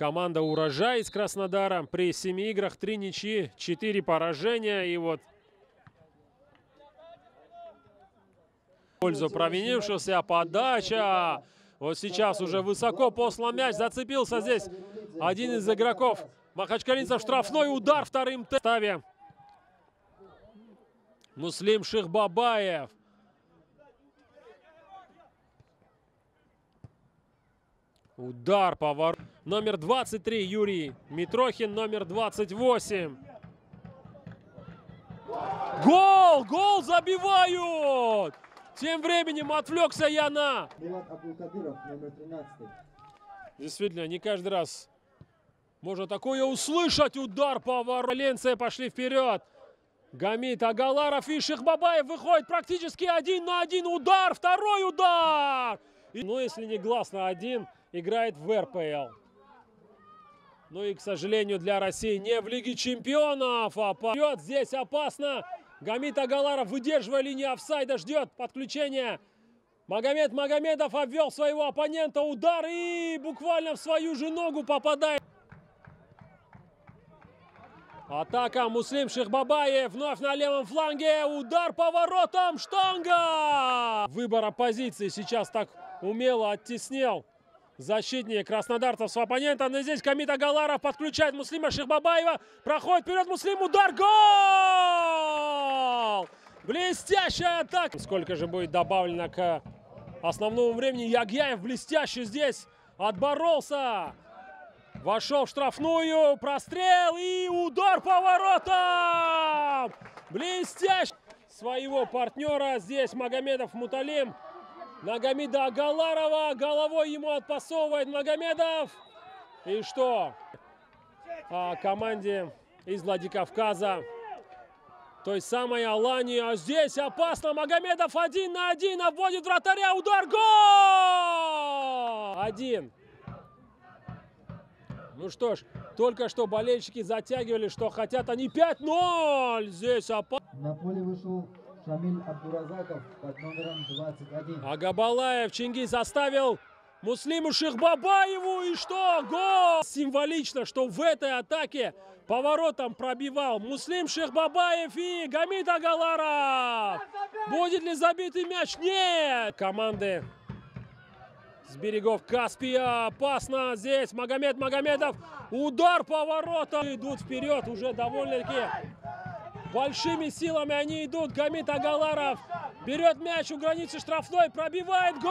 Команда «Урожай» из Краснодара при семи играх, три ничьи, четыре поражения. И вот пользу провинившегося подача. Вот сейчас уже высоко послан мяч, зацепился здесь один из игроков. Махачкалинцев штрафной удар вторым ставе. Муслим Шихбабаев. Удар повор. Номер 23 Юрий Митрохин, номер 28. Гол! Гол забивают! Тем временем отвлекся я на... Номер 13. Действительно, не каждый раз можно такое услышать. Удар по Ленция пошли вперед. Гамит Агаларов и Шихбабаев выходит практически один на один. Удар, второй удар. И, ну, если не глаз на один, играет в РПЛ. Ну и, к сожалению, для России не в Лиге Чемпионов. А вперед здесь опасно. Гамит Агаларов, выдерживая линию офсайда, ждет подключения. Магомед Магомедов обвел своего оппонента. Удар и буквально в свою же ногу попадает. Атака Муслим Шихбабаев вновь на левом фланге. Удар по воротам. Штанга! Выбор оппозиции сейчас так умело оттеснил защитник краснодарцев с оппонента. Но здесь Камит Агаларов подключает Муслима Шихбабаева. Проходит вперед Муслим. Удар. Гол! Блестящая атака. Сколько же будет добавлено к основному времени. Ягьяев блестяще здесь отборолся. Вошел в штрафную, прострел и удар по воротам! Блестяще! Своего партнера здесь Магомедов Муталим. Нагамида Агаларова головой ему отпасовывает Магомедов. И что? А, команде из Владикавказа. Той самой Алании. А здесь опасно. Магомедов один на один обводит вратаря. Удар. Гол! Один. Ну что ж, только что болельщики затягивали, что хотят они 5-0. Здесь опасно. На поле вышел Шамиль Абдуразаков под номером 21. Агабалаев Чингис оставил Муслиму Шихбабаеву. И что? Гол! Символично, что в этой атаке поворотом пробивал Муслим Шихбабаев и Гамид Агаларов. Будет ли забитый мяч? Нет! Команды с берегов Каспия. Опасно здесь. Магомед Магомедов. Удар по воротам. Идут вперед уже довольно-таки большими силами они идут. Гамит Агаларов берет мяч у границы штрафной. Пробивает. Гол!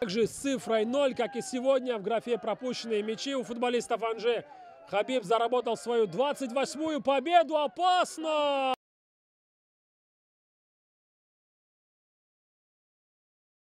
Также с цифрой 0, как и сегодня в графе пропущенные мячи у футболистов Анжи. Хабиб заработал свою 28-ю победу. Опасно!